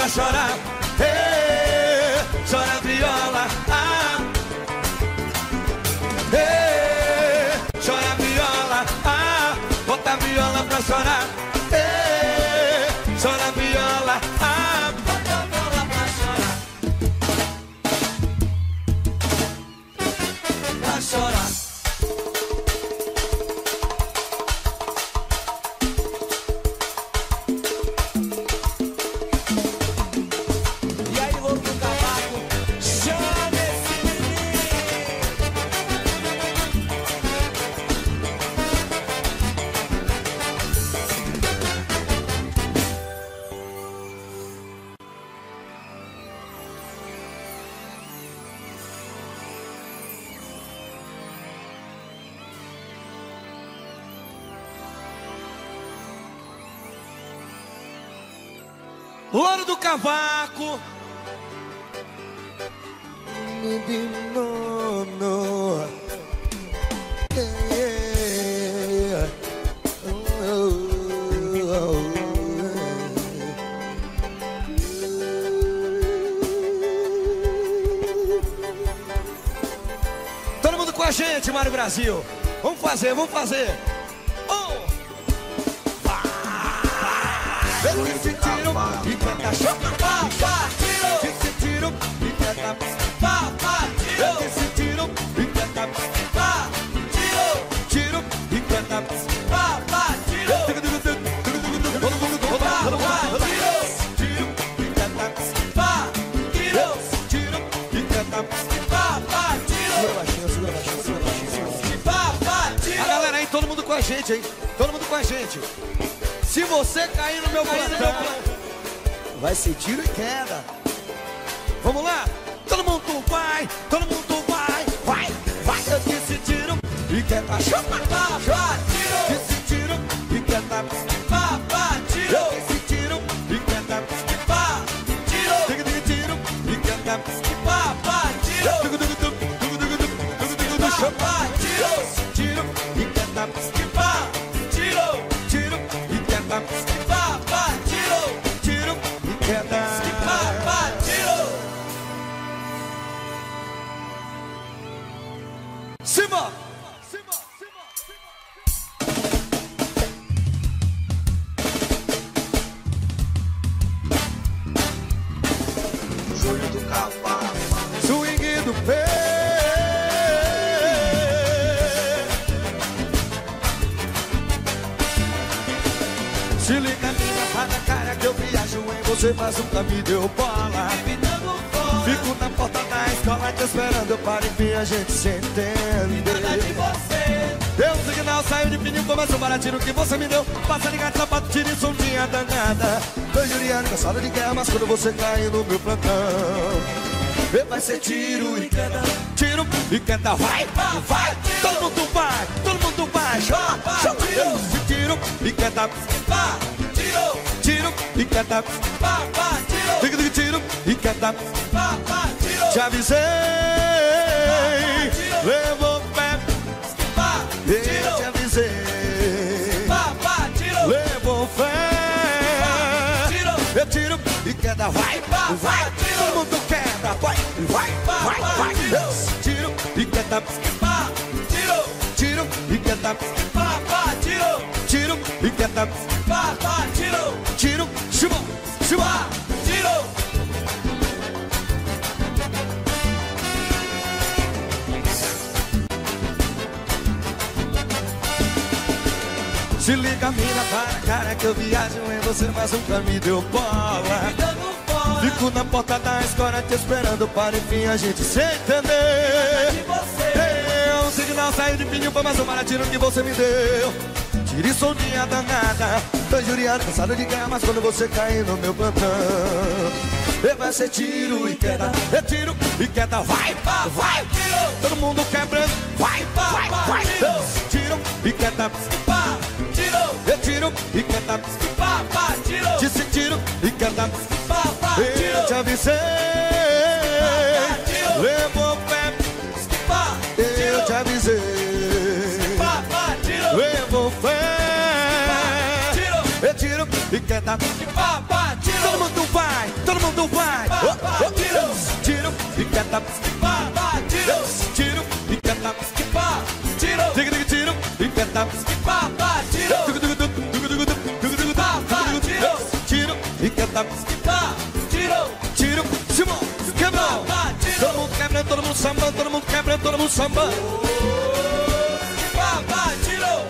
pra chorar. Ei, chora viola. Ah. Ei, chora viola. Ah, bota a viola pra chorar. Gente, Mário Brasil. Vamos fazer, vamos fazer. Um. Vem que se tiro e canta chama gente, hein? Todo mundo com a gente. Se você cair no meu plantão, vai ser tiro e queda. Vamos lá? Todo mundo vai, todo mundo vai, vai, vai. Eu disse tiro e queda. Pá, pá, tiro. Disse tiro e queda. Cansado de guerra, mas quando você cair no meu plantão. Vai ser tiro e queda, tiro e queda, vai, vai, todo mundo vai, todo mundo vai, chama, chama, tiro, e queda, pá, tiro, tiro e queda, pá, pá, tiro, tiro e queda, pá, pá, tiro, te avisei, levou vai, todo mundo queda, vai, vai, vai, vai, tiro queda, pá, tiro, tiro queda, pá, pá, tiro, tiro queda, pá, pá, tiro, tiro, chuba, chuba, tiro. Se liga, mina, para cara que eu viajo em você, mas nunca me deu bola. Fico na porta da escola te esperando para enfim a gente se entender. Deu um sinal, saiu de fininho pra mais um baratinho que você me deu. Tire sondinha danada, tô juriado, cansado de guerra, mas quando você cair no meu plantão. E vai ser tiro e queda, é tiro e queda, vai, vai, vai, tiro. Todo mundo quebrando, vai, vai, vai, tiro e queda, pá, tiro, é tiro e queda, pá, pá, tiro, disse tiro e queda, pá, pá, tiro. Eu te avisei. Levou pé, eu te avisei. Levou fé, eu tiro e quer dar. Todo mundo vai, todo mundo vai. Oh, oh, tiro, tiro e quer dar. Tiro e quer dar. Tiro, tiro, tiro e quer dar. Tiro, tiro, tiro e quer dar. mundo sambando, todo mundo quebrando, todo mundo sambando. Oh, babá tirou.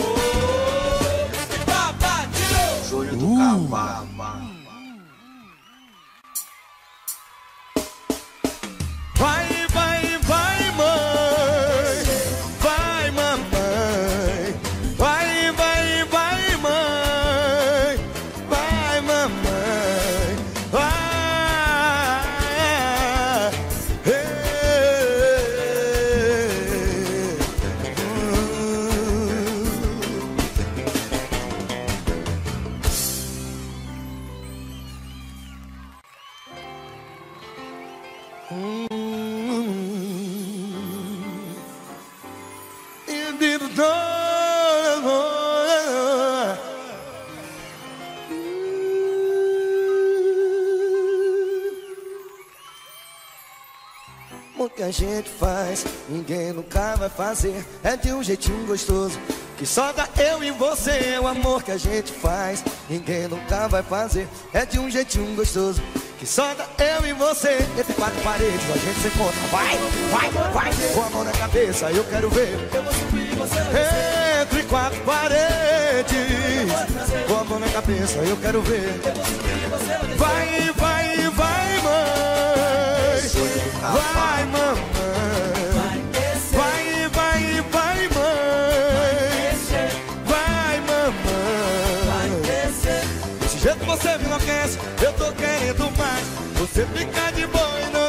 Oh, babá tirou. Júlio do uh. Cavalo. Gente faz, ninguém nunca vai fazer. É de um jeitinho gostoso, que só dá eu e você. O amor que a gente faz, ninguém nunca vai fazer. É de um jeitinho gostoso, que só dá eu e você. Entre quatro paredes a gente se encontra. Vai, vai, vai. Com a mão na cabeça, eu quero ver. Entre quatro paredes, com a mão na cabeça, eu quero ver. Vai, vai. Vai, mamãe. Vai, vai, vai, mãe. Vai, mamãe. Desse jeito você me enlouquece, eu tô querendo mais. Você fica de boa e não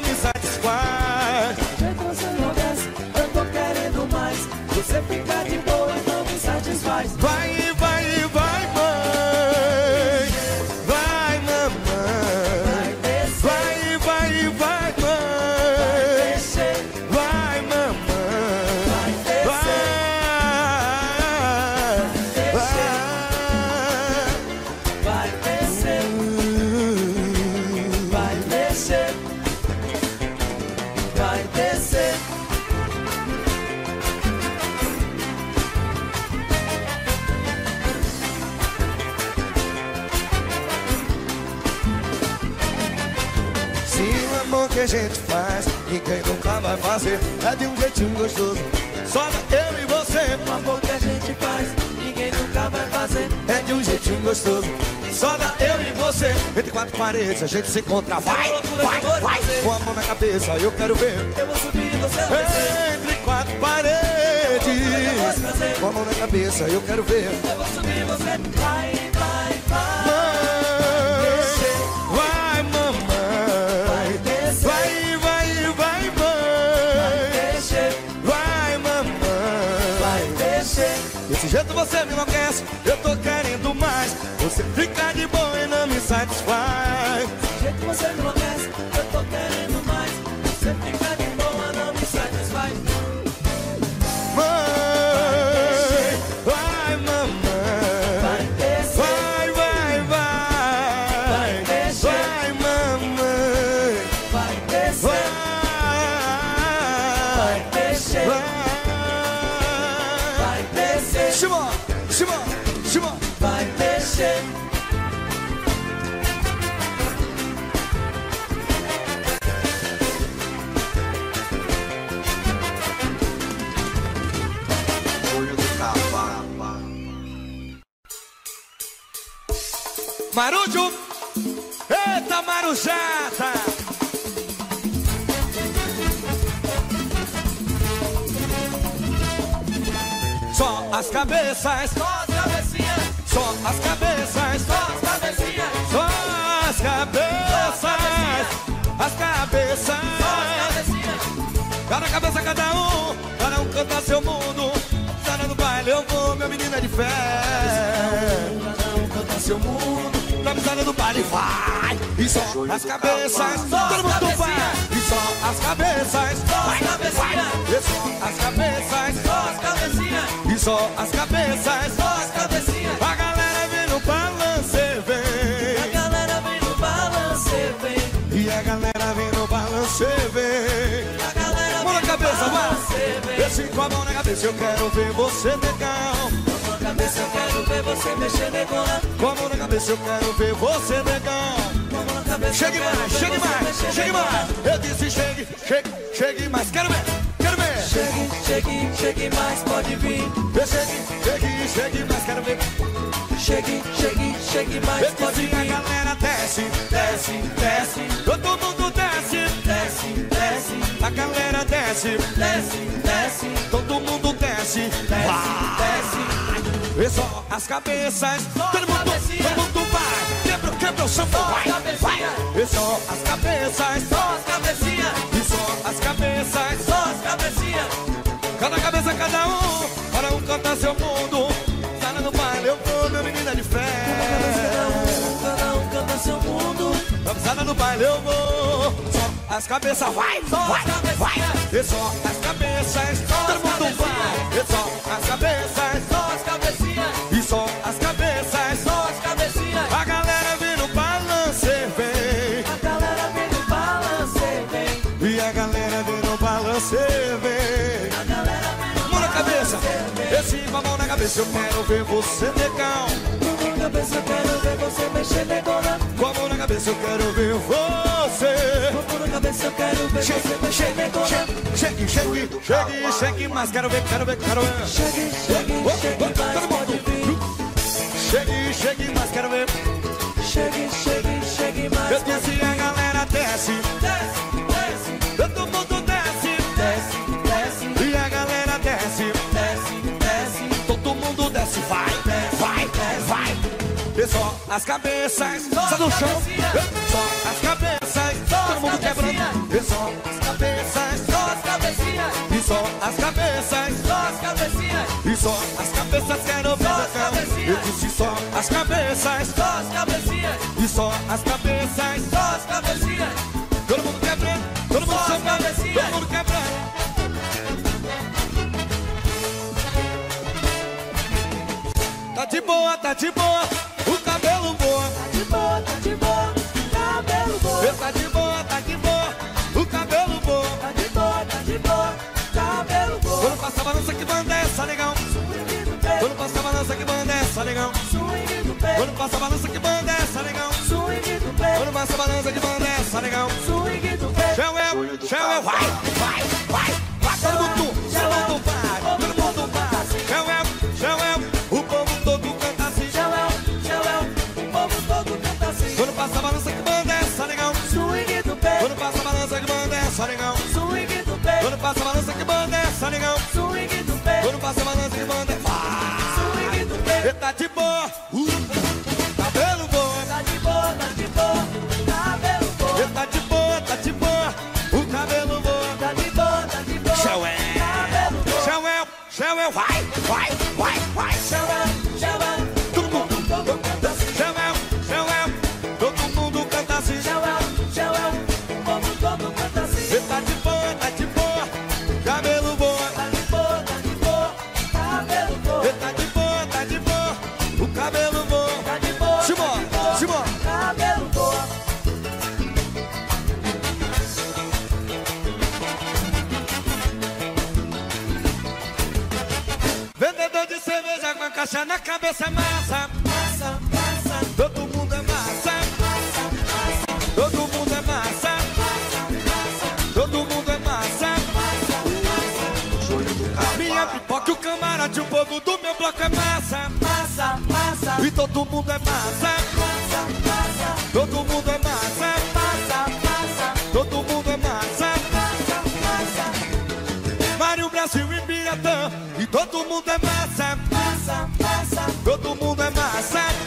Paredes a gente se encontra. Vai, vai, vai. Com a mão na cabeça, eu quero ver. Eu vou subir e você vai. Entre quatro paredes, com a mão na cabeça, eu quero ver. Eu vou subir e você vai, vai, vai. Vai, mamãe. Vai, vai, vai. Descer, Vai, mamãe. vai descer. Desse jeito você me as cabeças, Só as cabecinhas, só as cabeças, só as cabecinhas, só as cabeças, as cabeças. Cada cabeça, cada um, cada um canta seu mundo. Sala do baile, eu vou, minha menina de fé. Cada um canta seu mundo. Na pisada do baile vai E só as cabeças Todo mundo vai só as cabeças, só as cabecinhas. E só as cabeças, só as cabecinhas. E só as cabeças, só as cabecinhas. A galera vem no balance, vem. A galera vem no balance, vem. E a galera vem no balance, vem. A galera mão na cabeça, vem. Desce com a mão na cabeça, eu quero ver você legal cabeça eu quero ver você mexer a mão na cabeça eu quero ver você negão. Na Chegue mais, chegue mais, chegue mais. Eu disse chegue, chegue, chegue mais. Quero ver, quero ver. Chegue, chegue, chegue mais, pode vir. Eu chegue, chegue, chegue mais. Quero ver. Chegue, chegue, chegue mais, Eu pode disse a vir. galera desce, Desce, desce, todo mundo desce. desce, desce, A galera desce, desce, desce, todo mundo desce. Vai. desce. E só as cabeças, todo mundo, todo mundo vai. Quebra, quebra o samba, Só as vai, vai. E só as cabeças, Só as cabecinhas, e só as cabeças. só as cabecinhas. Cada cabeça, cada um, para um cantar seu mundo. Sala no baile, eu vou, meu menino é de fé. Cada um, cada um canta seu mundo. Sala no baile, eu vou. Só as cabeças, vai, Só vai, vai. E só as cabeças, Só todo mundo vai. E só as cabeças, Só cabeça, eu quero ver você negão. Com a cabeça eu quero ver você mexer negona. Com a mão na cabeça, eu quero ver você. Com a cabeça eu quero ver você mexer negona. Chegue, chegue, chegue, chegue, mas quero ver, quero ver, quero ver. Chegue, chegue, Oh, chegue oh, pode vir. Chegue, chegue, mas quero ver. Chegue, chegue, chegue mais, Eu disse a galera desce, só as cabeças, só no chão. Só as cabeças, todo mundo quebrando. E só as cabeças, Só as cabecinhas, e só as cabeças. só as cabecinhas, E só as cabeças quero ver. Eu disse só as cabeças só as cabecinhas, E só as cabeças só as cabecinhas. Todo mundo quebrando Todo mundo cabecinhas. Todo mundo quebrando Tá de boa, tá de boa passa a balança que banda é essa, negão swing do pé, Quando passa a balança que banda é essa, negão swing do pé. Chauel, Chauel, vai, vai, vai, vai, todo mundo, todo mundo vai, todo mundo vai. Chauel, Chauel, o povo todo canta assim. Chauel, chauel, o povo todo canta assim. Quando passa a balança que banda é essa, negão. Swing do pé, Quando passa a balança que banda é essa, negão. swing do pé, Quando passa a balança que banda é essa, negão. swing do pé, Quando passa a balança que banda é swing do pé. Ele tá de boa, cerveja com a caixa na cabeça, massa. Passa, passa, Todo mundo é massa, passa, passa, todo mundo é massa, todo mundo é massa. Joio do Minha pipoca o camarote, o povo do meu bloco é massa. passa, passa, E todo mundo é massa, passa, passa, todo mundo é massa, passa, passa, todo mundo é massa. passa, passa, Mário Brasil e Biratã, e todo mundo é massa, mundo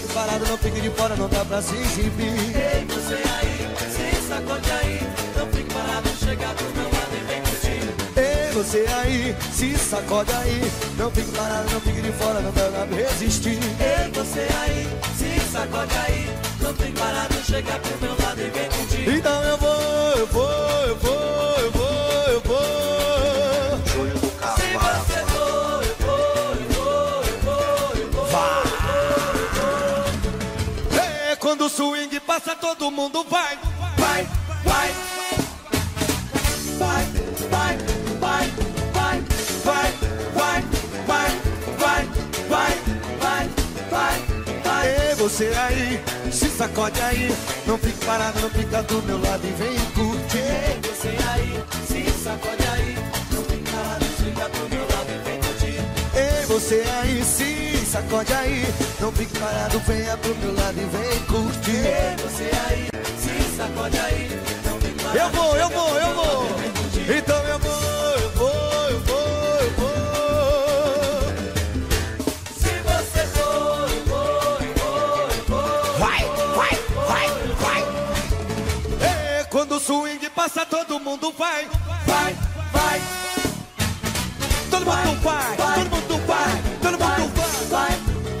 fique parado, não fique de fora, não dá pra se exibir. Ei, você aí, se sacode aí, não fique parado, chega pro meu lado e vem curtir. Ei, você aí, se sacode aí. Não fique parado, não fique de fora, não dá pra resistir. Ei, você aí, se sacode aí, não fique parado, chega pro meu lado e vem curtir. Então eu vou, eu vou, eu vou, eu vou, eu vou. Swing passa, todo mundo vai. Vai, vai, vai, vai, vai, vai, vai, vai, vai, vai, vai, vai, vai, vai. Ei, você aí, se sacode aí. Não fique parado, não fica do meu lado e vem curtir. Ei, você aí, se sacode aí, você aí, se sacode aí. Não fique parado, venha pro meu lado e vem curtir. Ei, você aí, se sacode aí, não fica parado. Eu vou, eu vou, eu vou. Então eu vou, eu vou, eu vou, eu vou. Se você for, eu vou, eu vou, eu vou. Vai, vai, vai, vai. É quando o swing passa, todo mundo vai. Vai, vai, Todo mundo vai, todo mundo mundo vai, todo mundo vai,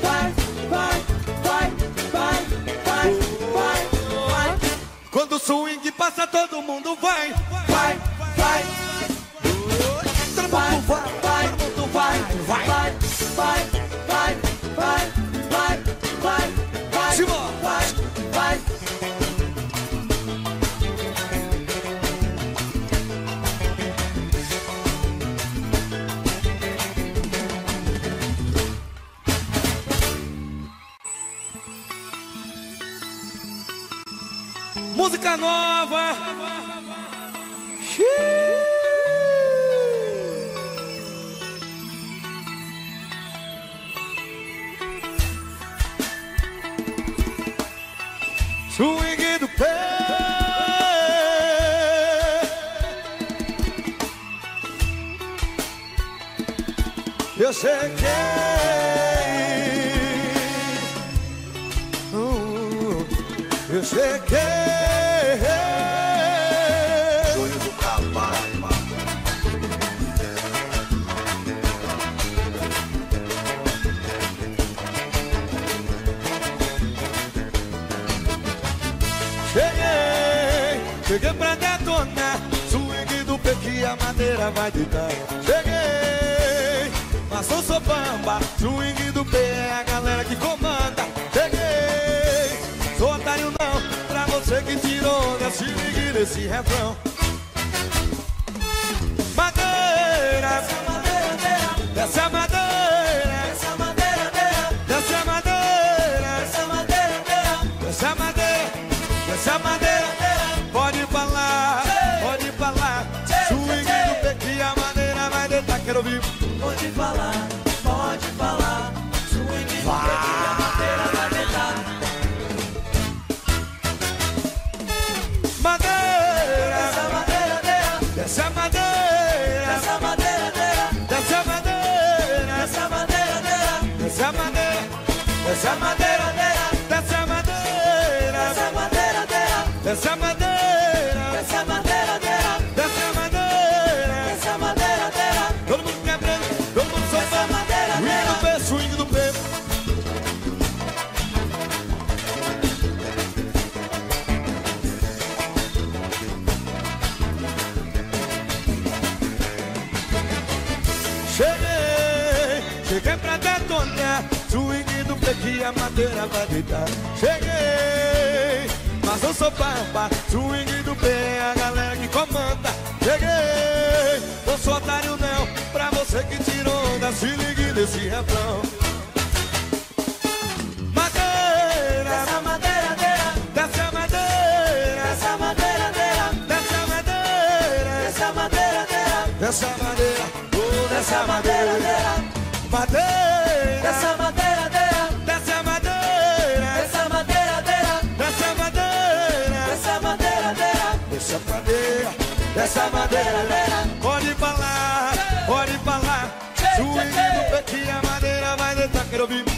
vai, vai, vai, vai, vai, vai, vai. Quando o swing passa, todo mundo vai, vai, vai, todo mundo vai. again. Se ligue nesse refrão. Madeira, Essa madeira, desce a madeira essa madeira, Desce a madeira, essa madeira, desce a madeira Pode falar, pode falar Swing do que a madeira vai deitar Quero ouvir. Pode falar, Desce a madeira, essa madeira, desce a madeira essa madeira, Todo mundo quebrando, todo mundo soltando madeira, Swing do pé, swing do pé Cheguei, cheguei pra detonar Swing do pé que a madeira vai deitar. Cheguei, mas não sou pampa Swing do pé a galera que comanda. Cheguei, não sou otário não Pra você que tirou onda Se ligue nesse refrão. Madeira Essa madeiradeira, Desce a madeira. Essa madeiradeira, Desce a madeira. Essa madeiradeira, Desce a madeira Oh, desce essa a madeira. Madeira Desce a madeira Pode falar Pode falar. Swing do pé que a madeira vai deitar. Quero ouvir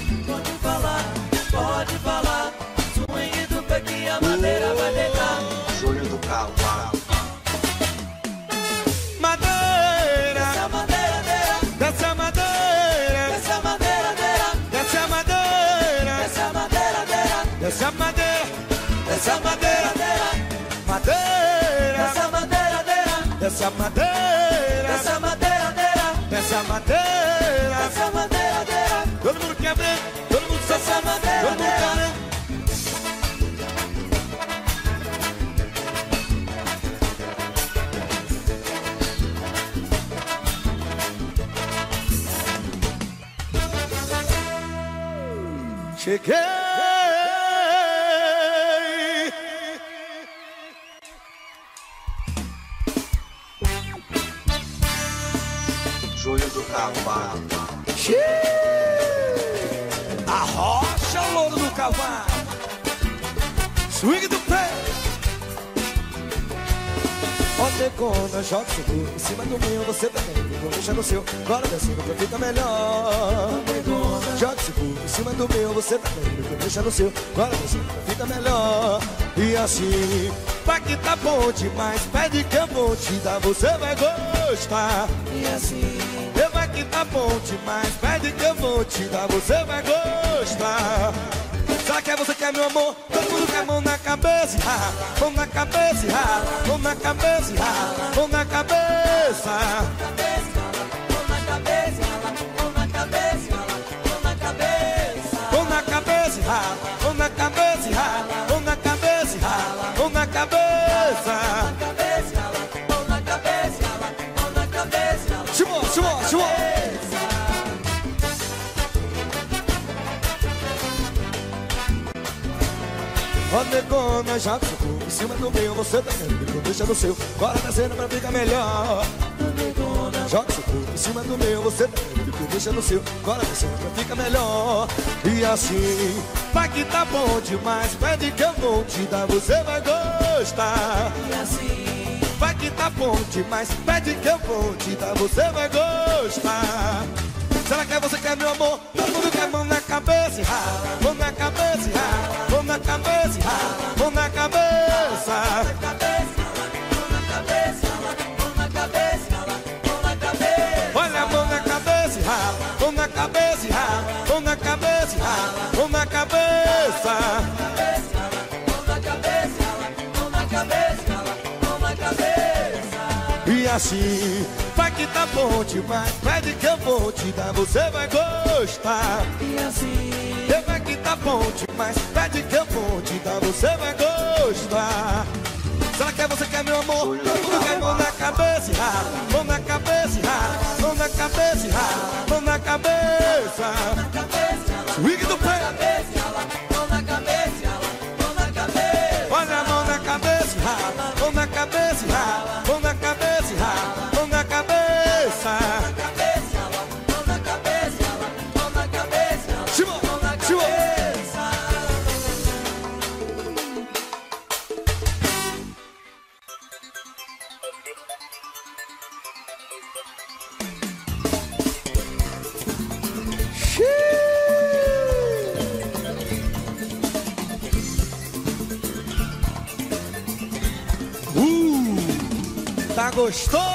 madeiradeira, Desce a madeira essa madeiradeira, Desce a madeira essa madeiradeira, Todo mundo quer ver Todo mundo só Essa sabe Todo mundo madeira. quer ver Cheguei Cavalo. A rocha louro do cavalo. Swing do pé. Otecona, joga seu corpo em cima do meu Você também, não deixa no seu. Agora descendo pra fica melhor. Joga seu corpo em cima do meu Você também, não deixa no seu. Agora descendo pra fica melhor. E assim, vai que tá bom demais Pede que eu vou te dar, você vai gostar. E assim, que tá bom demais. Pede que eu vou te dar, você vai gostar. Será que você quer meu amor? Todo mundo quer mão na cabeça. Mão na cabeça Mão na cabeça Mão na cabeça. Mão na cabeça, mão na cabeça, mão na cabeça, Mão na cabeça Mão na cabeça Mão na cabeça Mão na cabeça, Ó negona, já ficou em cima do meu Você também, não deixa no seu. Bora descendo pra ficar melhor. Joga seu corpo em cima do meu, você também não deixa no seu. Bora descendo pra ficar melhor. E assim, vai que tá bom demais. Pede que eu vou te dar, você vai gostar. E assim, Vai que tá bom demais, pede que eu vou te dar, você vai gostar. Será que é você quer meu amor? Todo mundo quer mão na cabeça, mão na cabeça, mão na cabeça, mão na cabeça. mão na cabeça, mão na cabeça, mão na cabeça, mão na cabeça, mão na cabeça, mão na cabeça, E assim, que tá bom demais, pede que eu vou te dar, você vai gostar. e assim, Eu vai que tá bom demais. Pede que eu vou te dar, você vai gostar. Será que é você quer meu amor? Mundo quer mão na cabeça Mão na cabeça Mão na cabeça Mão na cabeça. Swing do pé. Olha a mão na cabeça Mão na cabeça Uh,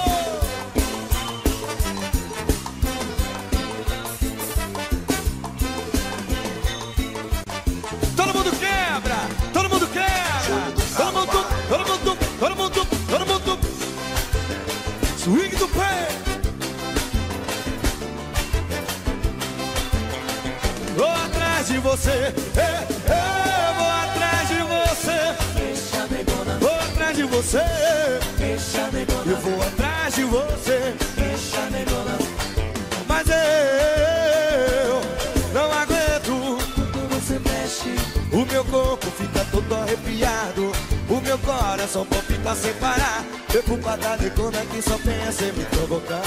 arrepiado. O meu coração palpita sem parar. Eu culpa da negona que só pensa em me provocar.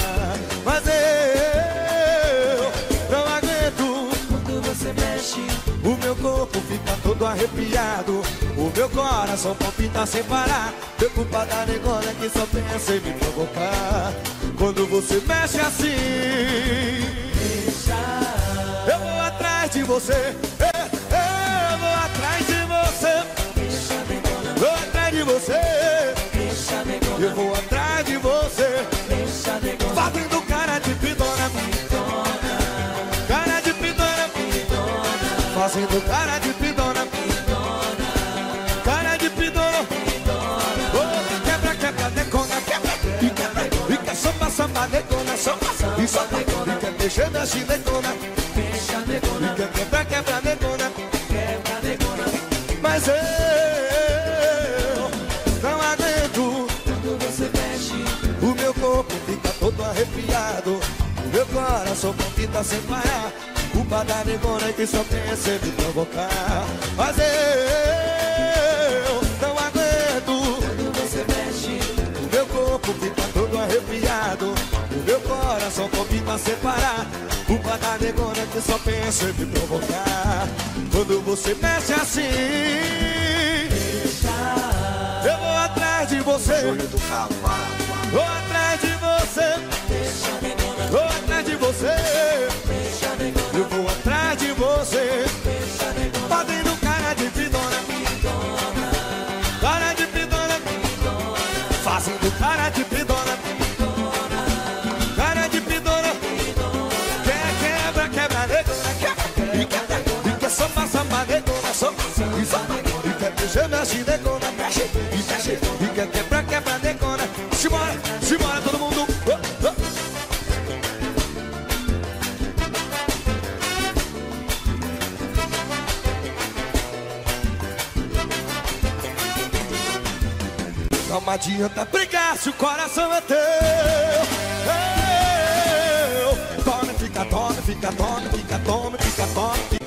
Mas eu não aguento. Quando você mexe, O meu corpo fica todo arrepiado. O meu coração palpita sem parar. Eu culpa da negona que só pensa em me provocar. Quando você mexe assim. Eu vou atrás de você. Eu vou atrás de você. Fazendo cara de pidona. Cara de pidona. Fazendo cara de pidona. Cara de pidona. Oh, quebra, quebra, decona, quebra. Quebra, e quer samba, samba, decona, samba. E samba, e quer mexer, mexe, decona. E quer quebra, quebra, decona. Mas eu Meu coração palpita sem parar. Culpa da negona que só pensa em me provocar. Mas eu não aguento. O meu corpo fica todo arrepiado. O meu coração palpita sem parar. Culpa da negona que só pensa em me provocar. Quando você mexe assim, eu vou atrás de você. Vou atrás de você. De você. Eu vou atrás de você. Fazendo adianta brigar se o coração é teu. Eu. Tome, fica, tome, fica, tome, fica, tome, fica, tome,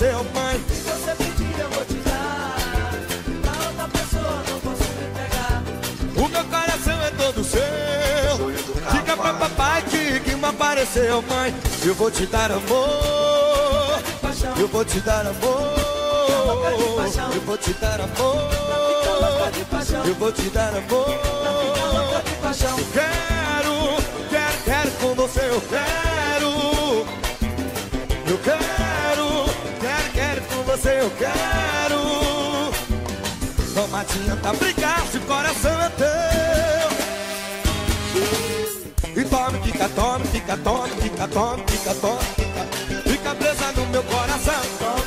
me apareceu, mãe. Você pedir, eu vou te dar. Pra outra pessoa não posso entregar. O meu coração é todo seu. Diga pra papai que, que me apareceu, mãe. Eu vou te dar amor. Eu vou te dar amor. Eu vou te dar amor. Eu vou te dar amor. paixão. Quero, quero, quero com você, eu quero. Eu quero, você, eu quero. Não adianta brigar se o coração é teu. E tome, fica, tome, fica, tome, fica, tome, fica, tome, fica. Fica presa no meu coração.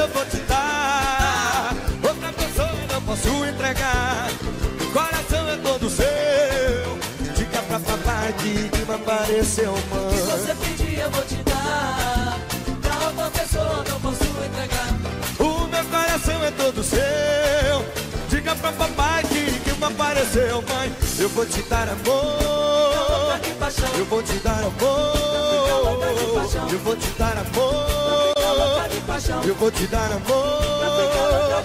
Eu vou te dar. Outra pessoa eu não posso entregar. O coração é todo seu. Diga pra papai que que me apareceu, Se mãe. você pedir, eu vou te dar. Pra outra pessoa não posso entregar. O meu coração é todo seu. Diga pra papai que que me apareceu, mãe. Eu vou te dar amor. De. Eu vou te dar amor. Eu vou te dar amor paixão. Eu vou te dar amor.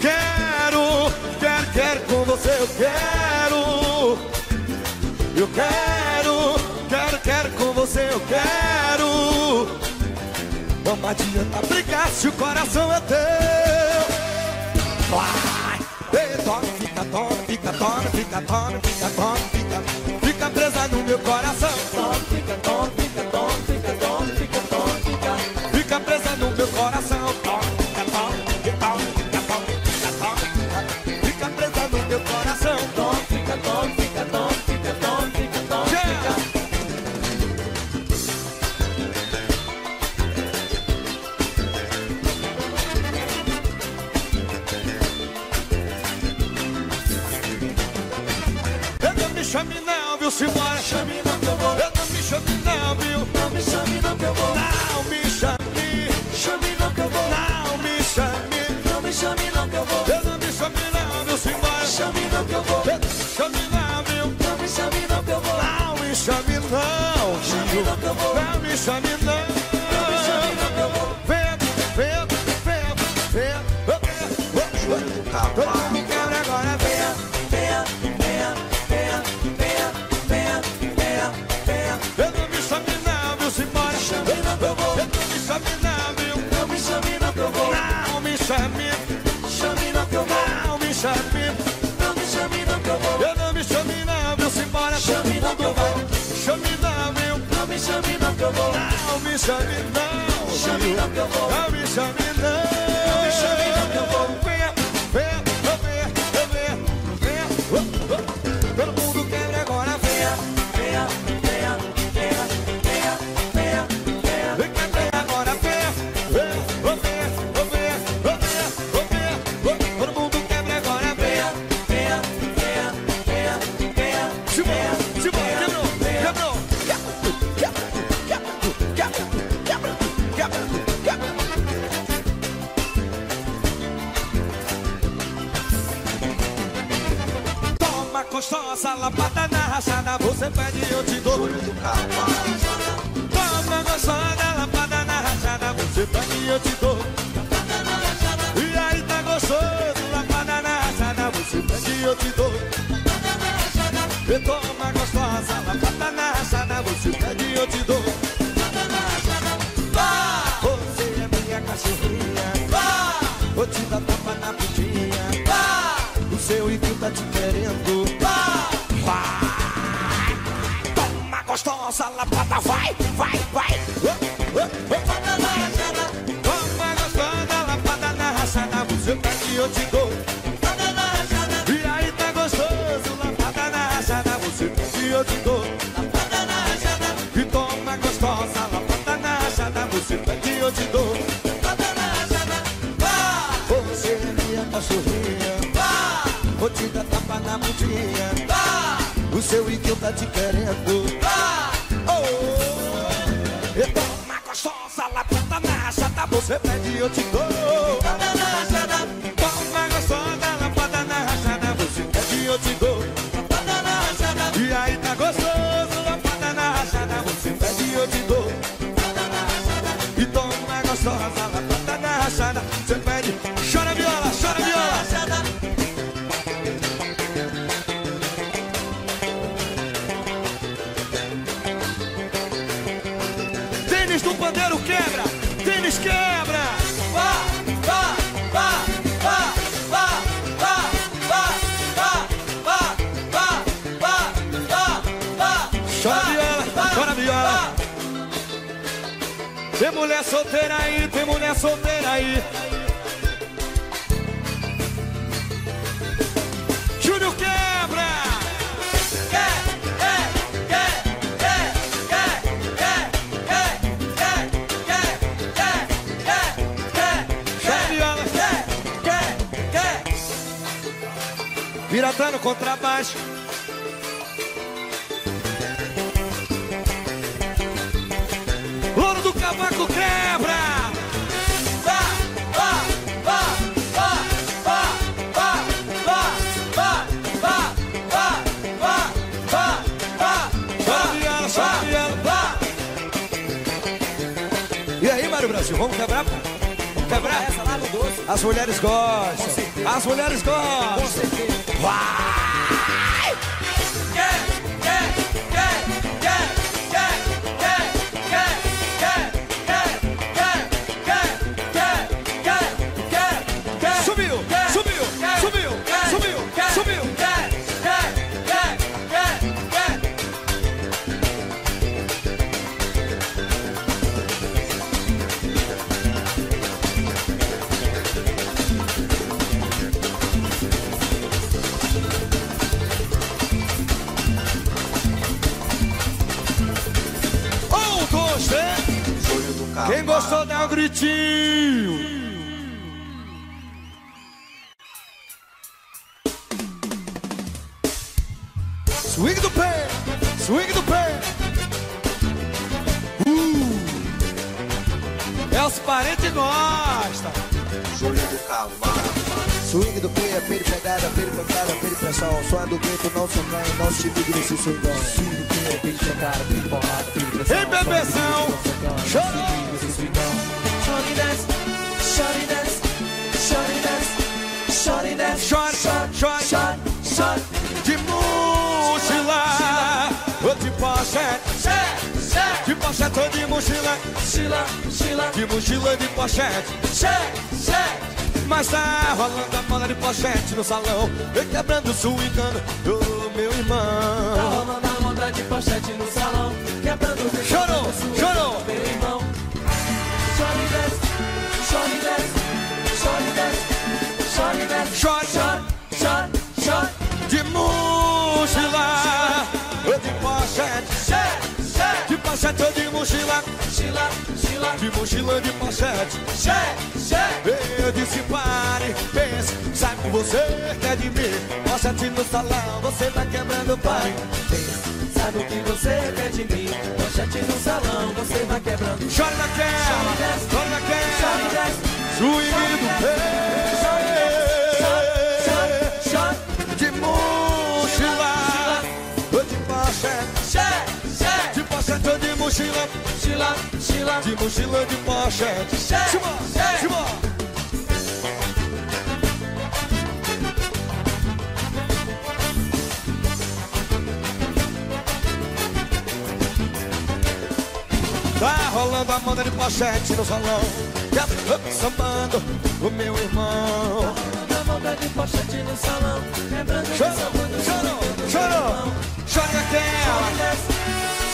Quero, quero, quero com você, eu quero. Eu quero, quero, quero com você, eu quero. Não adianta brigar se o coração é teu. Vai, fica toma, fica toma, fica toma, fica toma, fica, fica presa no meu coração. Toma, fica toma, fica toma, fica toma coração. Toca. Yes, I'm in love. up. Now, Miss Anita, now. Shut me up your voice. Now, Miss Anita. Passa na rachada, você pede solteira aí, tem mulher solteira aí. Júlio quebra! Viratando contrabaixo. Louro do cavaco quebra! As mulheres gostam. As mulheres gostam. Vai! Dá dance, Chore, chore, short, short, de mochila, ou de pochete, de pochete ou de mochila, Sheila, Sheila, de mochila de pochete. Mas tá rolando a moda de pochete no salão, vem quebrando o swingando do meu Tá irmão. rolando a moda de pochete no salão, quebrando o chorou. Shorty dance, Chore, short, short, short, de mochila, ou de pochete, de pochete ou de mochila, de mochila de pochete. Eu disse pare, pense, sabe o que você quer de mim? Pochete no salão, você tá quebrando o pai Sabe o que você quer de mim? Pochete no salão, você vai quebrando. Chore Shorty naquela dance, Swing do pé De pochete ou de mochila Sheila, Sheila, De mochila de pochete check. chima Tá rolando a moda de pochete no salão. Sambando o meu irmão. Na moda de pochete no salão, quebrando Chorou, chorou, chorou Chore naquela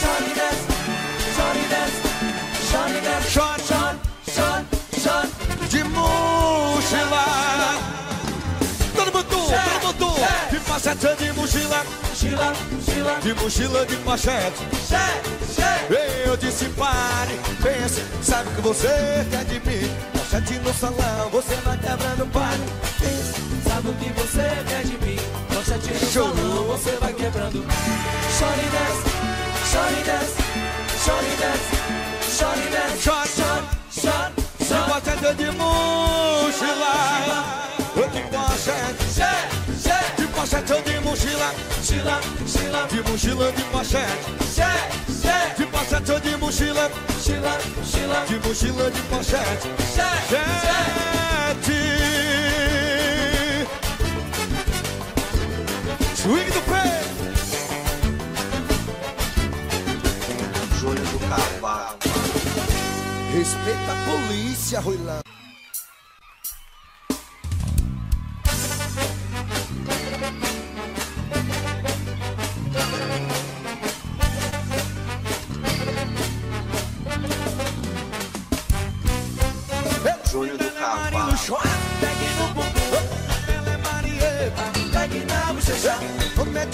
Shorty dance, shorty dance, shorty dance, Chore, short, short, short. de mochila. Todo mundo, todo mundo. De ou de mochila. Sheila, Sheila, De mochila de check. Eu disse pare, pense. Sabe o que você quer de mim? Pochete no salão, você vai quebrando o pai Sabe o que você quer de mim? No Chorou. salão, você vai quebrando. Shorty dance, shorty dance, shorty dance, shorty dance, Chore, short, De short. pochete ou de mochila Ou de pochete. De pochete ou de mochila Sheila, Sheila, De mochila de pochete check, check. De pochete ou de mochila Sheila, Sheila, De mochila de pochete check, check. Swing do pé Joelho do cavalo. Respeita a polícia, Ruilão na bochecha, Como é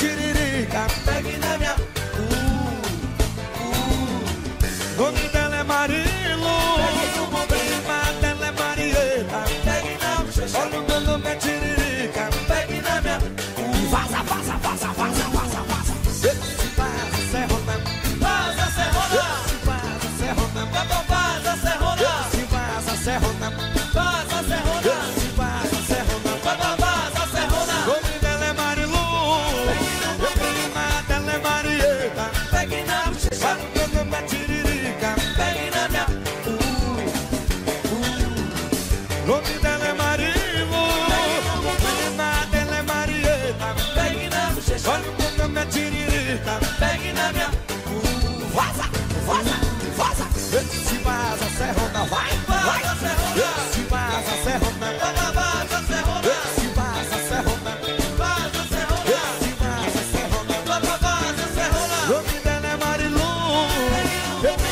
Yeah.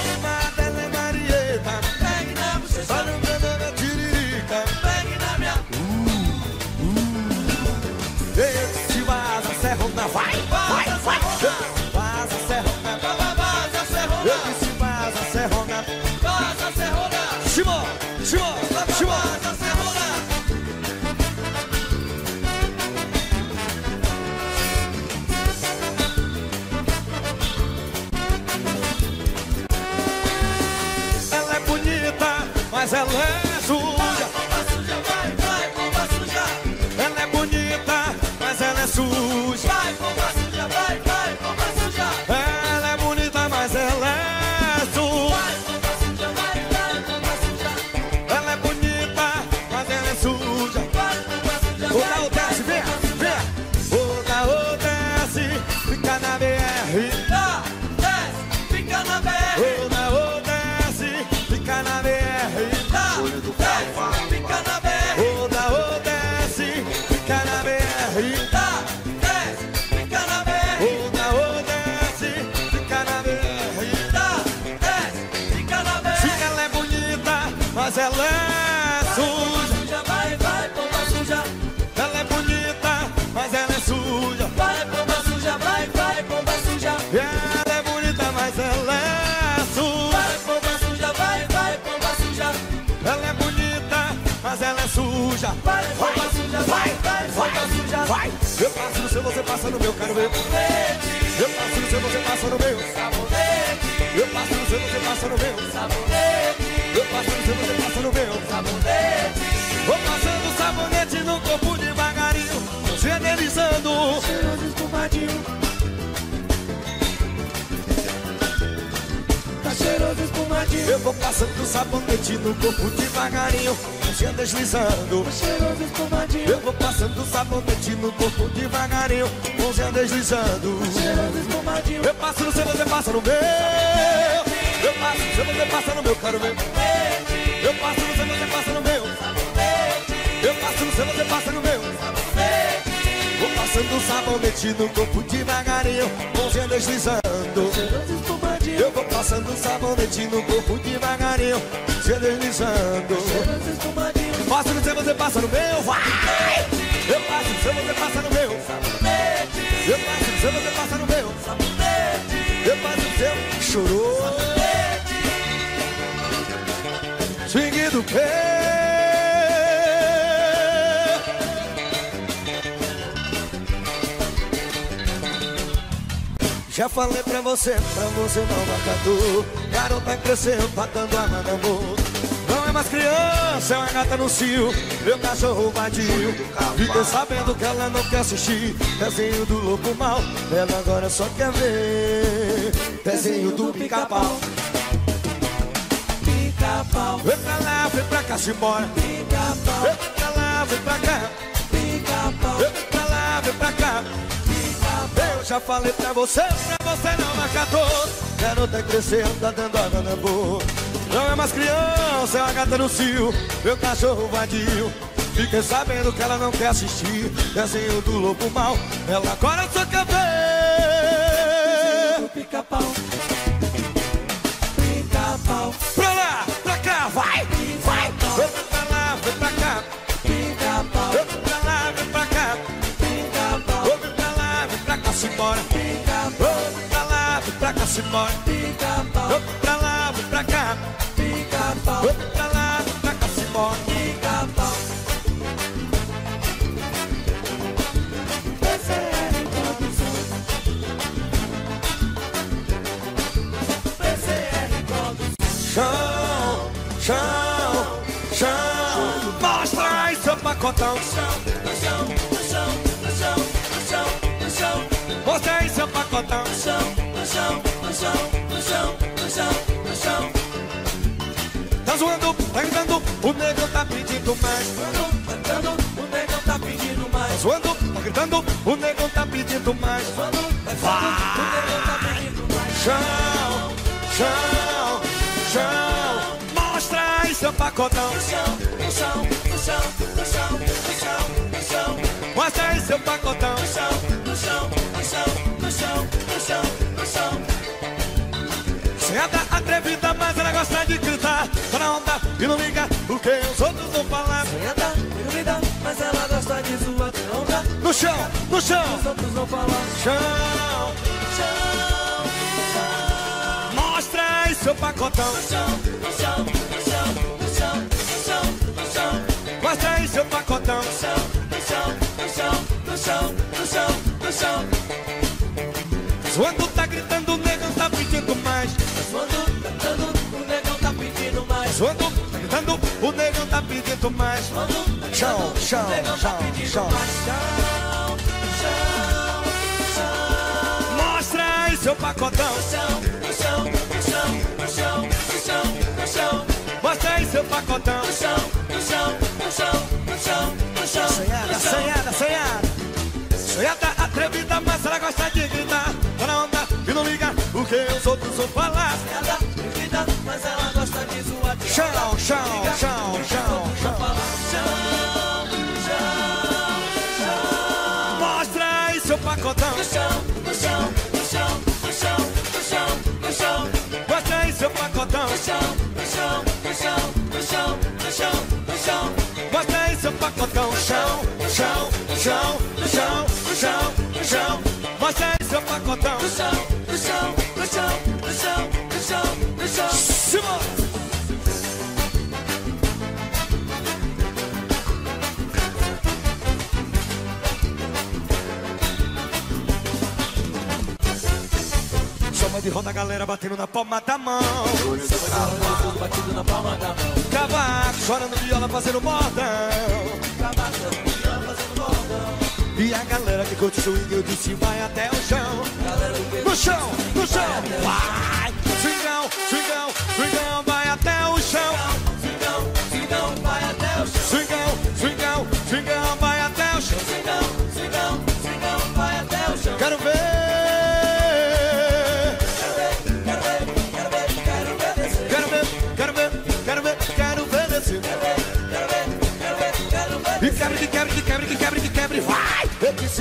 Suja. Vai, bomba suja, vai, vai, bomba suja. Vai! Eu passo no seu, você passa no meu, quero ver. Eu passo no seu, você passa no meu. sabonete, Eu passo no seu, você passa no meu. sabonete, Eu passo no seu, você passa no meu. sabonete. Vou passando sabonete no corpo devagarinho, generalizando. Cheiroso espumadinho. Tá cheiroso espumadinho. Eu vou passando sabonete no corpo devagarinho, deslizando. Tá cheiroso espumadinho. Eu vou passando sabonete no corpo devagarinho, mãozinha deslizando. Cheiroso espumadinho. Eu passo no seu, você passa no meu. Eu passo no seu, você passa no meu, quero ver. Eu passo no seu, você passa no meu. Eu passo no seu, você passa no meu. Vou passando sabonete no corpo devagarinho, mãozinha deslizando. Eu vou passando sabonete no corpo devagarinho, se deslizando. Passo no seu, você passa no meu, vai! Eu passo no seu, você passa no meu. Eu passo no seu, você passa no meu. Eu passo no seu, chorou. Swing do pé. Já falei pra você, pra você não marcador Garota cresceu, tá dando água no amor. Não é mais criança, é uma gata no cio. Meu cachorro vadio Fiquei sabendo que ela não quer assistir. Desenho do louco mal. Ela agora só quer ver Desenho do pica-pau. Pica-pau, Vem pra lá, vem pra cá, se embora pica-pau, Vem pra lá, vem pra cá. Pica-pau, Vem pra lá, vem pra cá já falei pra você, pra você não marcador Garota crescendo, tá dando água na boca Não é mais criança, é uma gata no cio. Meu cachorro vadio Fiquei sabendo que ela não quer assistir. Desenho do lobo mal Ela agora só quer ver. Pica-pau, embora. Vem pra lá, vem pra cá, se embora Vem pra lá, vem pra cá. Vem pra lá, vem pra cá, se Produção. Chão, chão, chão. Mostra aí seu pacotão. chão, seu pacotão no chão, no chão, no chão, no chão, no chão, no chão. Tá zoando, tá gritando O negro tá pedindo mais Quando cantando, o negão tá pedindo Tá mais. zoando, tá gritando O negro tá pedindo mais Quando cantando, o negão tá pedindo mais. Chão, chão, chão Mostra aí seu pacotão No chão, no chão, no chão, no chão, no chão, no chão. Mostra aí seu pacotão No chão, no chão, no chão, chão, no chão, no chão. Você é da atrevida, mas ela gosta de gritar Tá na onda e não liga o que os outros vão falar Anda, ilumina, mas ela gosta de zoar. Onda, No chão, no chão os outros vão falar. Chão, Chão, mostra aí seu pacotão no chão, no chão, no chão, no chão, no chão, no chão. Mostra aí seu pacotão No chão, no chão, no chão, no chão, no chão, no chão. Zoando tá gritando, o negão tá pedindo mais Quando cantando, o negão tá pedindo mais. Zoando, tá gritando, o negão tá pedindo mais. Chão, chão, chão, chão. Mostra aí seu pacotão. Mostra aí seu pacotão. Sonhada, sonhada, sonhada. Sonhada, atrevida, mas ela gosta de gritar. Tá na onda e não liga o que os outros vão falar. Chão, chão, chão, chão, chão. Mostra aí seu pacotão. Mostra aí seu pacotão. Mostra aí seu pacotão. Chão, chão, chão, chão, chão, chão. Mostra aí seu pacotão. Simão. De roda a galera batendo na palma da mão. Júnior do cavalo. Cavaco chorando viola fazendo bordão. E a galera que curte swing eu disse vai até o chão. No chão, no chão, vai. Swingão, swingão, swingão, vai até o chão. Swingão, swingão, vai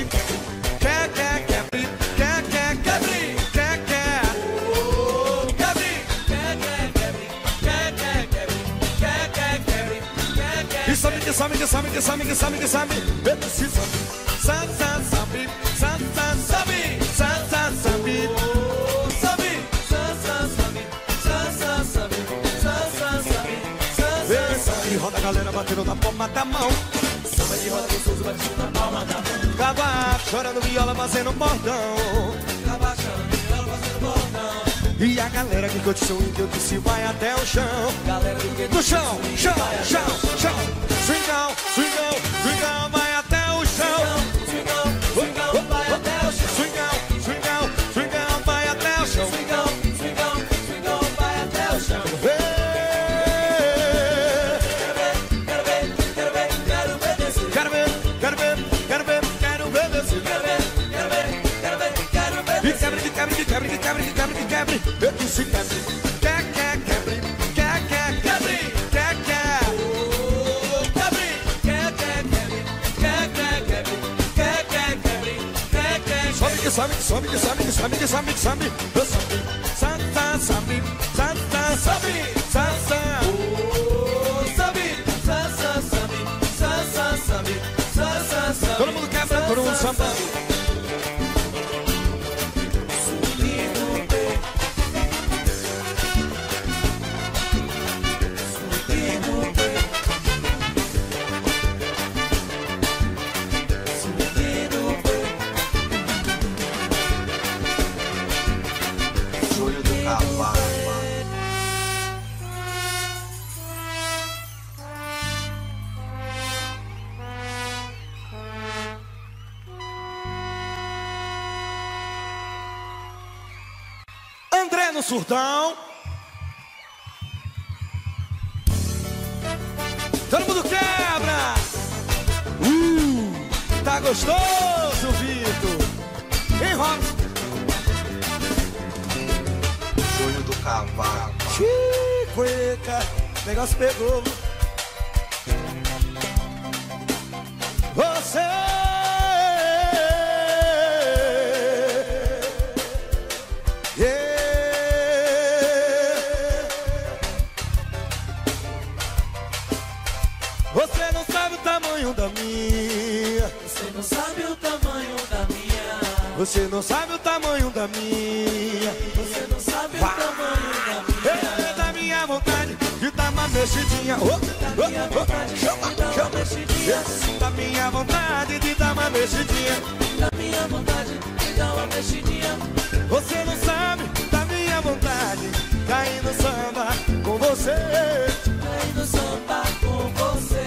quebre, quer, quer, quer, quer, quer, quer. Quer, quer. E sabe, que sabe, que sabe, que sabe, que sabe, que sabe. Eu disse sabe, sa, sa, sabe, sa, sa, sabe, sa, sa, sabe. Sabe, sa, sa, sabe, sa, sa, sabe, sa, sa, sabe, sa, sa, sabe. E roda galera batendo na palma da mão. Cavaco chorando viola fazendo bordão. E a galera que curte swing eu disse vai até o chão. No chão, chão, chão, chão. Swingão, swingão, swingão, que quebre, que quebre. Eu disse quebre. Quer, quer, quebre. Quer, quer, quebre. Quer, quer. Quebre. Quer, quer, quebre. Quer, quer, quebre. Quer, quer, quebre. Quer, quer, Sobe, que sobe, que sobe, que sobe, que sobe, que sobe, que sobe. Eu sobe. Sa, sa, sabe. Sa, sa, mexidinha, oh, oh, oh, chama, chama, dá minha vontade de dar uma mexidinha, dá minha vontade de dar uma mexidinha. Você não sabe da minha vontade, tá cair no samba com você, tá cair no samba com você.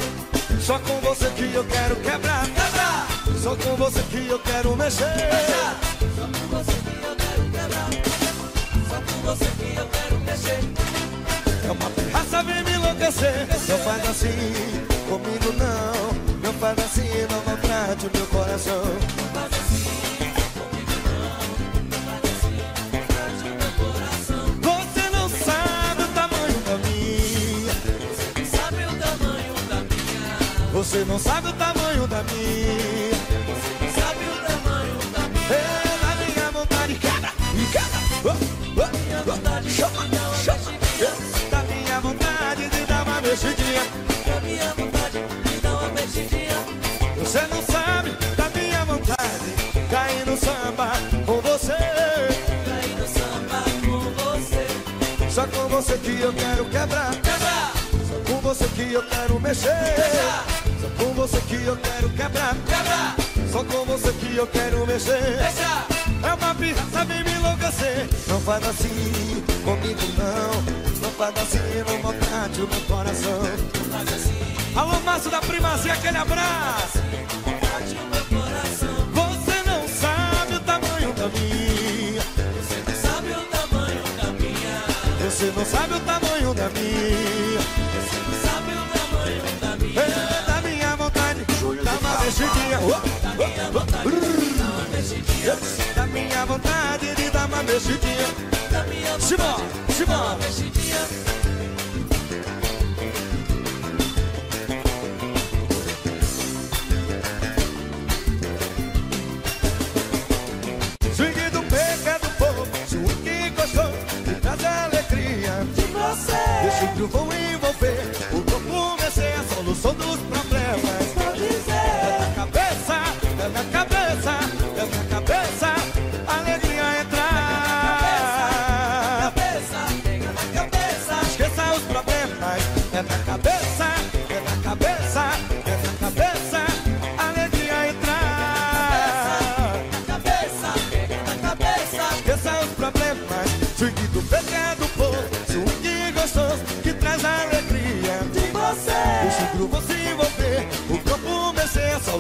Só com você que eu quero quebrar, quebrar. Só com você que eu quero mexer, mexer. Só com você que eu quero quebrar, só com você que eu quero mexer. É uma raça vermelha enlouquecer. Não faz assim comigo, não. Não faz assim, não maltrate o meu coração. Faz assim, não. Faz trate o meu coração. Você não sabe o tamanho da minha. Você não sabe o tamanho da minha. Você não sabe o tamanho da minha. Você não sabe o tamanho da minha. É na minha vontade, quebra quebra. Oh, oh, Minha oh. vontade uma chama. Mexidinha. Da minha vontade de dar uma mexidinha. Você não sabe da minha vontade. Cair no samba com você. Cair no samba com você. Só com você que eu quero quebrar. Quebra, Só com você que eu quero mexer. Só com você que eu quero quebrar. quebra, Só com você que eu quero mexer. deixa. É uma pirraça, vem me enlouquecer. Não faz assim comigo, não. Não faz assim, não meu coração. Alô, Márcio da Primazia, aquele abraço. Você não sabe o tamanho da minha. Você não sabe o tamanho da minha. Você não sabe o tamanho da minha. Você não sabe o tamanho da minha. Da minha vontade. Dá uma mexidinha. Da minha vontade de dar uma mexidinha. Da minha vontade Simão, Simão. Deixa o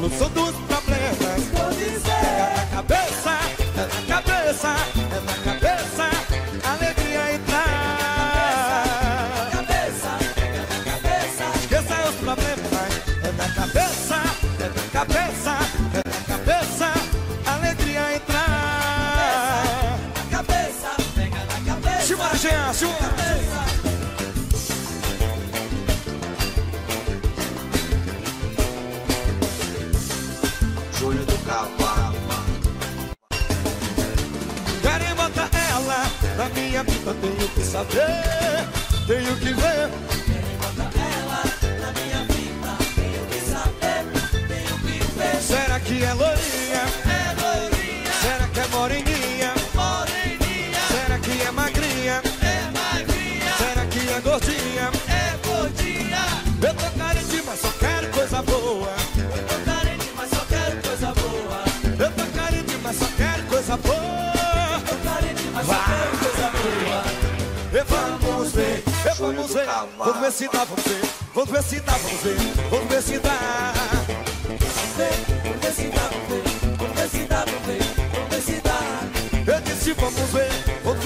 vencer a solução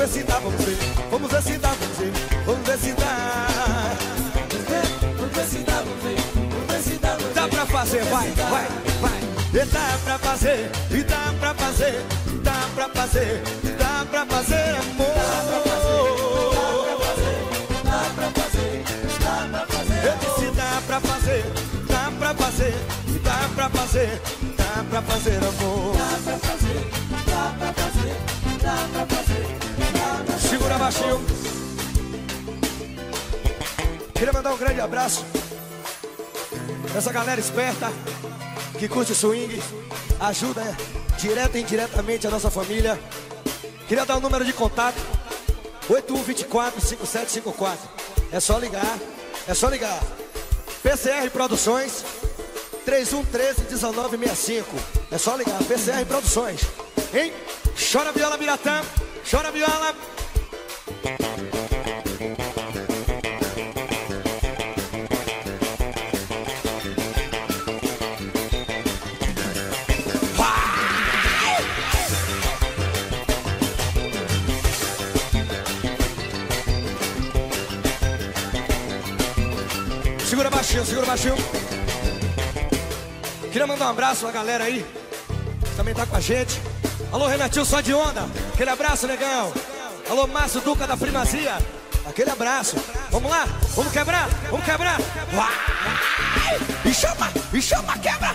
ver se dá, vamos ver. Vamos ver se dá, vamos ver. Vamos ver se dá. Vamos ver, vamos ver se dá, vamos ver. Vamos ver se dá. Dá pra fazer, vai, vai, vai. E dá pra fazer, e dá pra fazer, dá pra fazer, dá pra fazer amor. Dá pra fazer, dá pra fazer. Eu disse dá pra fazer, dá pra fazer, dá pra fazer, dá pra fazer amor. Dá pra fazer, dá pra fazer, dá pra fazer, dá pra fazer. Segura baixinho. Queria mandar um grande abraço essa galera esperta que curte swing, ajuda direta e indiretamente a nossa família. Queria dar o número de contato: 8124-5754. É só ligar, é só ligar. PCR Produções 3113-1965. É só ligar, PCR Produções. Hein? Chora viola, Biratã. Chora viola. Segura baixinho, segura baixinho. Queria mandar um abraço pra galera aí. Que também tá com a gente. Alô, Renatinho, só de onda. Aquele abraço, negão. Alô, Márcio Duca da Primazia. Aquele abraço. Vamos lá? Vamos quebrar? Vamos quebrar? Vai! Me chama! Me chama, quebra!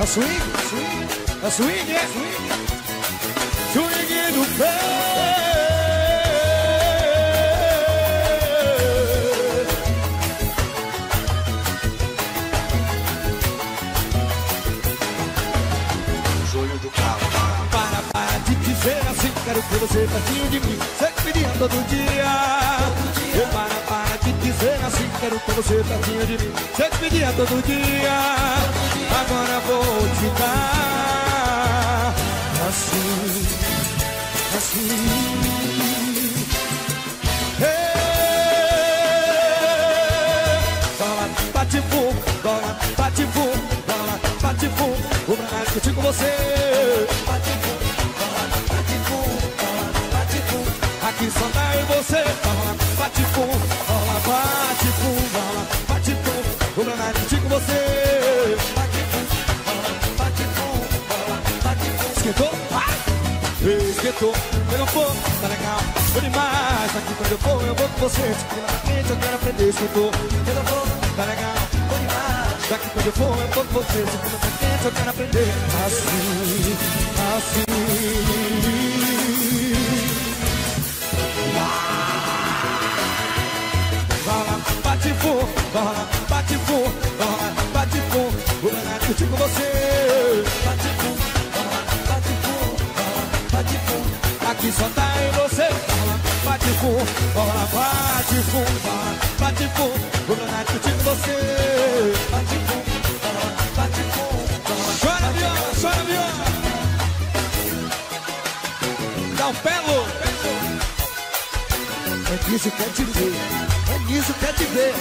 É swing? Swing? É swing, é? Swing do pé! Do. Para, para de dizer assim Quero ter você pertinho de mim Sempre pedindo todo dia Eu para, para de dizer assim Quero ter você pertinho de mim Sempre pedindo todo dia Agora vou te dar. Assim Assim. Ei, Bola, bate bum, bola, bate bum, bola, bate bum O Brasil curtir com você. Bate bum, bola, bate bum, bola, bate bum Aqui só dá em você. Bola, bate bum, Esquentou, pegou fogo, tá legal, foi demais. Aqui quando eu for, eu vou com você. Se tá quente, eu quero aprender Esquentou, pegou fogo, tá legal, demais. Daqui quando eu for, eu vou com você. Se tá quente, eu quero aprender Assim, assim. Vai lá, bate fu, vai lá, bate fu, vai lá, bate fu O Renato curtir com você lá, bate fu O Renato curtir você. Bate lá, bate lá Chora viola, chora viola Dá um pelo. É nisso que é te ver É nisso que é te ver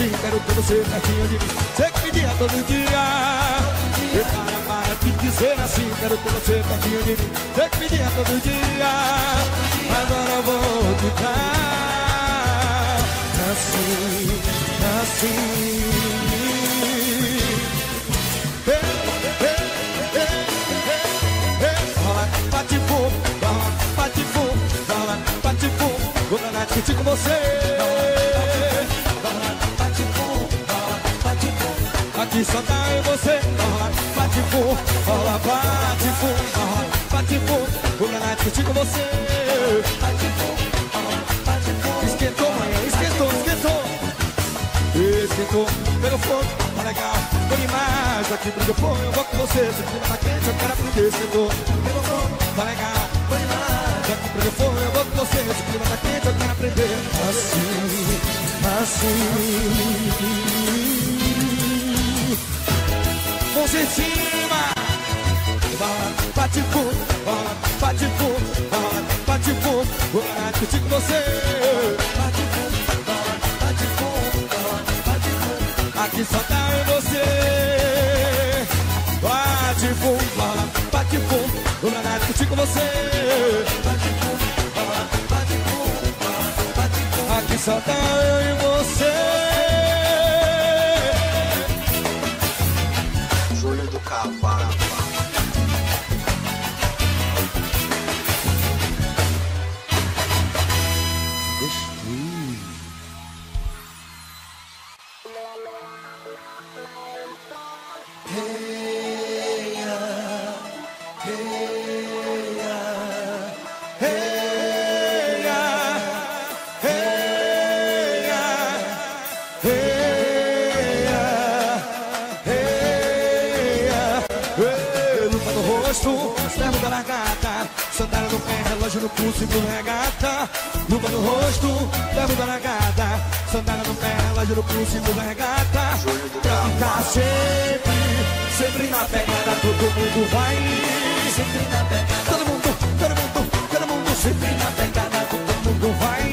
assim Quero ter você pertinho de mim Você que pedia todo dia E para, para te dizer assim Quero ter você pertinho de mim Você que pedia todo dia Agora eu vou te dar Assim, assim Ei, ei, ei, ei. Rola, bate bum, rola, bate bum, rola, bate bum. Vou ganhar discutir com você. Aqui só tá em você. Rola, bate bum, rola, bate bum, rola, bate bum. Vou ganhar discutir com você. Bate rola, bate bum. Esquentou, manhã, esquentou, esquentou. Esquentou, pegou fogo, tá legal, foi demais Aqui pro fogo, eu vou com você Se o clima tá quente, eu quero aprender Esquentou, pegou fogo, tá legal, foi demais Aqui pro fogo, eu vou com você Se o clima tá quente, eu quero aprender Assim, assim Mãos em cima. Bola, bate fundo, bola, bate fundo, bola, bate fundo. Vou discutir com você. Bate fundo, bola, bate fundo, bola, bate fundo. Aqui só tá em você. Bate fundo, bola, bate fundo. Vou discutir com você. Bate fundo, bola, bate fundo, bola, bate fundo. Aqui só tá eu você no pulso e no regata Luva no rosto, bermuda na gata Sandália no pé, relógio no pulso e no regata. Pra ficar sempre, sempre na pegada Todo mundo vai, sempre na pegada. Todo mundo, todo mundo, todo mundo Sempre na pegada, todo mundo vai.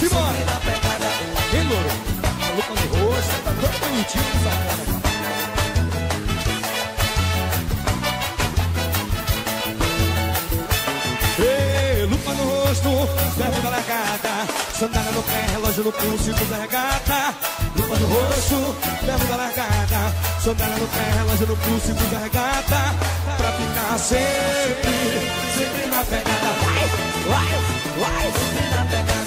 Simbora! Ei, louro, lupa rosto. Tá Ei, lupa no rosto, servo da largada, sandália no pé, relógio no pulso e tudo é regata. Lupa no rosto, servo da largada, sandália no pé, relógio no pulso e tudo é regata. Pra ficar sempre, sempre na pegada. Vai, vai, vai, sempre na pegada.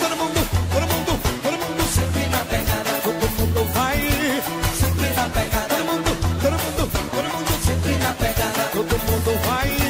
pegada. Todo mundo, todo mundo, todo mundo sempre na pegada. Todo mundo vai